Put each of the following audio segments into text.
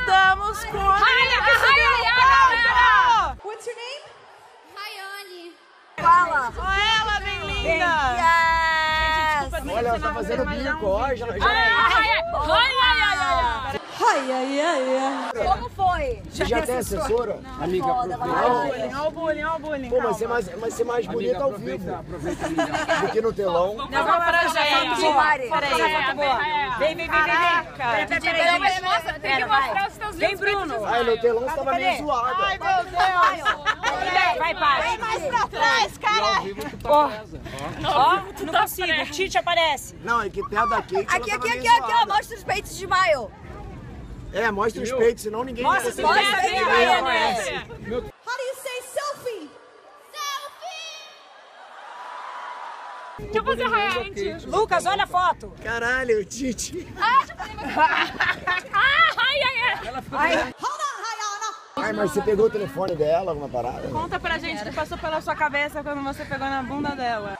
estamos com a palco. What's your name? Rayane. Fala. Olha ela, bem linda. Yes. Olha, ela tá fazendo bico, ó. Já, já... Raia. Ai, ai, ai, ai. Como foi? Você já tem assessora? Amiga, Foda, aproveita. Olha o bullying, olha o bullying. Pô, mas você é calma. mais, mas você é mais Amiga, bonita ao vivo aproveita, aproveita do que no telão. Não, pra gente. Boa. Mari. Peraí, foto boa. Vem, vem, vem, vem, vem. Peraí, Peraí, mas mostra, tem que mostrar os teus Vem, Bruno. Ai, no telão você tava meio zoada. Ai, meu Deus. Vai, vai. mais pra trás, cara. tá. Ó. Ó, não consigo. Tite aparece. Não, é que perto da Kate ela Aqui, aqui, aqui, aqui, ó. Mostra os peitos de maio. É, mostra os peitos, senão ninguém Mostra, vai mostra, Deixa eu fazer Rayane. Lucas, olha a foto. Caralho, Tite. Ah, Raia. Hold on, Hayana. Ai, mas você pegou o telefone dela, alguma parada? Conta pra gente o que passou pela sua cabeça quando você pegou na bunda dela.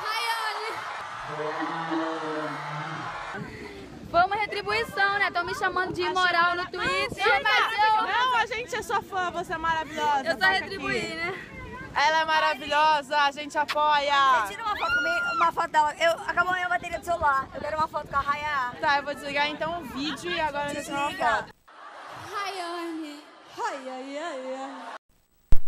Rayane. Foi uma retribuição, né? Estão me chamando de imoral no Twitter, mas eu, Não, a gente é sua fã, você é maravilhosa. eu só retribuí, aqui. né? Ela é maravilhosa, a gente apoia. Tira uma foto comigo, uma foto dela. Eu, acabou a minha bateria do celular. Eu quero uma foto com a Raya. Tá, eu vou desligar então o vídeo e agora eu vou tirar uma foto. Rayane. Ai, ai, ai, ai.